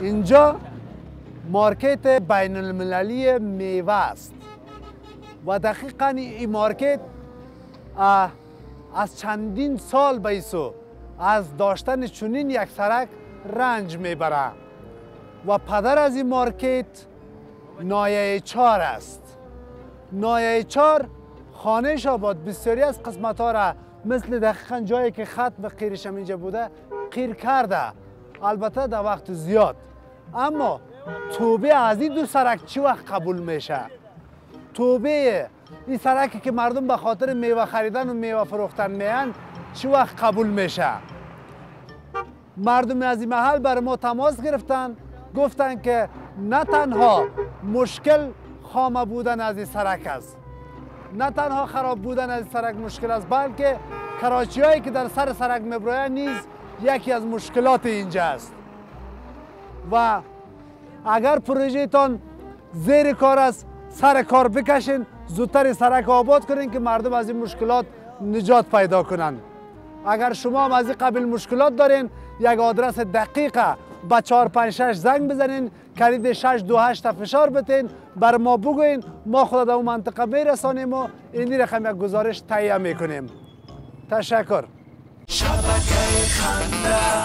اینجا مارکت بین المللی میوه است. و دقیقا این مارکت از چندین سال بیسو از داشتن چنین یک سرک رنج می‌بره. و پدر از این مارکت نایه چار است. نایه چار خانه آباد بسیاری از قسمت ها را مثل دقیقا جایی که خط به قیرش اینجا بوده قیر کرده. البته در وقت زیاد. اما توبه از این دو سرک چی وقت قبول میشه؟ توبه این سرکی که مردم به خاطر میوه خریدن و میوه فروختن میان چی وقت قبول میشه؟ مردم از این محل بر ما تماس گرفتن گفتن که نه تنها مشکل خامه بودن از این سرک است. نه تنها خراب بودن از سرک مشکل است بلکه کراچی هایی که در سر سرک مبرویه نیز یکی از مشکلات اینجا است. و اگر پروژه تان زیر کار است سر کار بکشین زودتر سرک آباد کنین که مردم از این مشکلات نجات پیدا کنن. اگر شما هم از این قبل مشکلات دارین یک آدرس دقیقه با 4 5 6 زنگ بزنین کلید 6 دو 8 فشار بتین. بر ما بگوین ما خود در اون منطقه میرسانیم و این رقم یک گزارش تهیه می‌کنیم. تشکر. شبکه خنده.